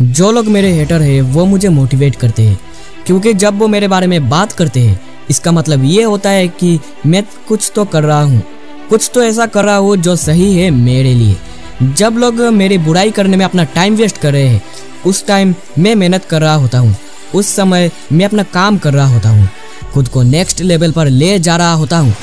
जो लोग मेरे हेटर है, वो मुझे मोटिवेट करते हैं। क्योंकि जब वो मेरे बारे में बात करते हैं, इसका मतलब ये होता है कि मैं कुछ तो कर रहा हूँ। कुछ तो ऐसा कर रहा हूँ जो सही है मेरे लिए। जब लोग मेरी बुराई करने में अपना टाइम वेस्ट कर रहे हैं, उस टाइम मैं मेहनत कर रहा होता हूँ। उस समय मैं अपना काम कर रहा होता हूँ। खुद को नेक्स्ट लेवल पर ले जा रहा होता हूँ।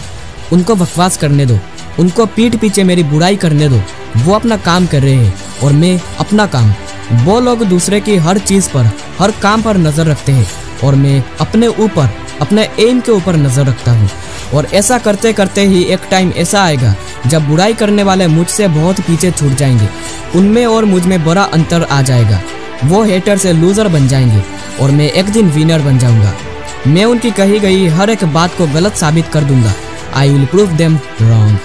उनको बकवास करने दो। उनको पीठ पीछे मेरी बुराई करने दो। वो अपना काम कर रहे हैं और मैं अपना काम वो लोग दूसरे की हर चीज़ पर, हर काम पर नज़र रखते हैं और मैं अपने ऊपर, अपने एम के ऊपर नज़र रखता हूँ। और ऐसा करते करते ही एक टाइम ऐसा आएगा, जब बुराई करने वाले मुझसे बहुत पीछे छूट जाएँगे। उनमें और मुझमें बड़ा अंतर आ जाएगा। वो हेटर से लूजर बन जाएँगे और मैं एक दिन विनर बन जाऊँगा। मैं उनकी कही गई हर एक बात को गलत साबित कर दूँगा। I will prove them wrong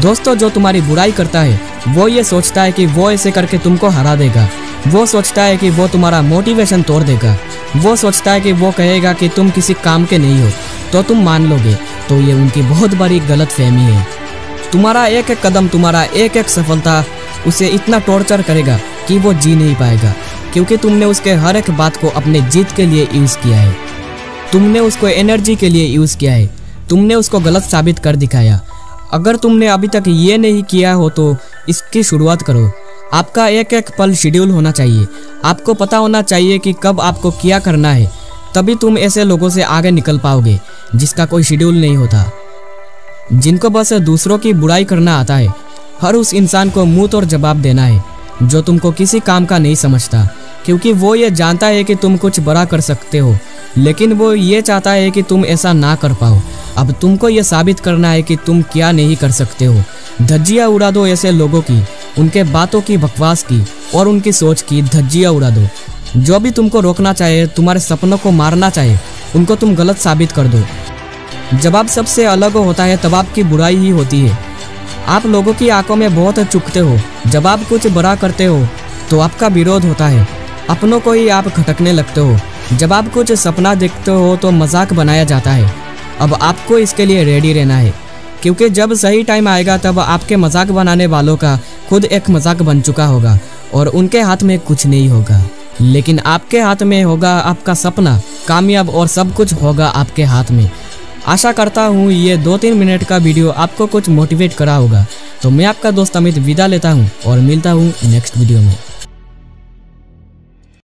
दोस्तों, जो तुम्हारी बुराई करता है, वो ये सोचता है कि वो ऐसे करके तुमको हरा देगा। वो सोचता है कि वो तुम्हारा मोटिवेशन तोड़ देगा। वो सोचता है कि वो कहेगा कि तुम किसी काम के नहीं हो तो तुम मान लोगे। तो ये उनकी बहुत बड़ी गलत फहमी है। तुम्हारा एक एक कदम, तुम्हारा एक एक सफलता उसे इतना टॉर्चर करेगा कि वो जी नहीं पाएगा, क्योंकि तुमने उसके हर एक बात को अपने जीत के लिए यूज़ किया है। तुमने उसको एनर्जी के लिए यूज़ किया है। तुमने उसको गलत साबित कर दिखाया। अगर तुमने अभी तक ये नहीं किया हो तो इसकी शुरुआत करो। आपका एक एक पल शेड्यूल होना चाहिए। आपको पता होना चाहिए कि कब आपको क्या करना है। तभी तुम ऐसे लोगों से आगे निकल पाओगे, जिसका कोई शेड्यूल नहीं होता। जिनको बस दूसरों की बुराई करना आता है, हर उस इंसान को मुँह और जवाब देना है, जो तुमको किसी काम का नहीं समझता। क्योंकि वो ये जानता है कि तुम कुछ बड़ा कर सकते हो, लेकिन वो ये चाहता है कि तुम ऐसा ना कर पाओ। अब तुमको ये साबित करना है कि तुम क्या नहीं कर सकते हो। धज्जियाँ उड़ा दो ऐसे लोगों की, उनके बातों की बकवास की और उनकी सोच की धज्जियाँ उड़ा दो। जो भी तुमको रोकना चाहे, तुम्हारे सपनों को मारना चाहे, उनको तुम गलत साबित कर दो। जब आप सबसे अलग होता है, तब आपकी बुराई ही होती है। आप लोगों की आँखों में बहुत चुकते हो। जब आप कुछ बड़ा करते हो तो आपका विरोध होता है। अपनों को ही आप खटकने लगते हो। जब आप कुछ सपना देखते हो तो मज़ाक बनाया जाता है। अब आपको इसके लिए रेडी रहना है। क्योंकि जब सही टाइम आएगा, तब आपके मज़ाक बनाने वालों का खुद एक मज़ाक बन चुका होगा और उनके हाथ में कुछ नहीं होगा। लेकिन आपके हाथ में होगा आपका सपना, कामयाब और सब कुछ होगा आपके हाथ में। आशा करता हूँ ये दो तीन मिनट का वीडियो आपको कुछ मोटिवेट करा होगा। तो मैं आपका दोस्त अमित विदा लेता हूँ और मिलता हूँ नेक्स्ट वीडियो में।